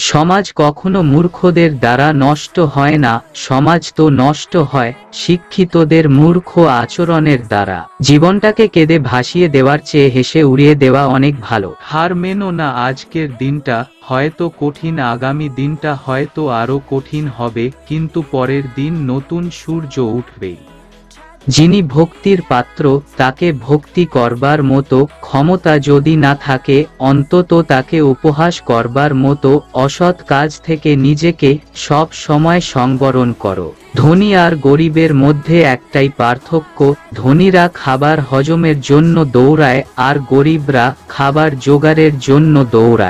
সমাজ কখনো মূর্খদের দ্বারা নষ্ট হয় না, সমাজ তো নষ্ট হয়, শিক্ষিতদের মূর্খ আচরণের দ্বারা। জীবনটাকে কেঁদে ভাসিয়ে দেওয়ার চেয়ে হেসে উড়িয়ে দেওয়া অনেক ভালো। হার মেনো না আজকের দিনটা, হয়তো কঠিন আগামী দিনটা, হয়তো আরও কঠিন হবে, কিন্তু পরের দিন নতুন সূর্য উঠবেই। যিনি ভক্তির পাত্র, তাকে ভক্তি করবার মতো ক্ষমতা যদি না থাকে, অন্তত তাকে উপহাস করবার মতো অসৎ কাজ থেকে নিজেকে সব সময় সংবরণ করো। ধনী আর গরিবের মধ্যে একটাই পার্থক্য, ধনীরা খাবার হজমের জন্য দৌড়ায় আর গরিবরা খাবার জোগাড়ের জন্য দৌড়ায়।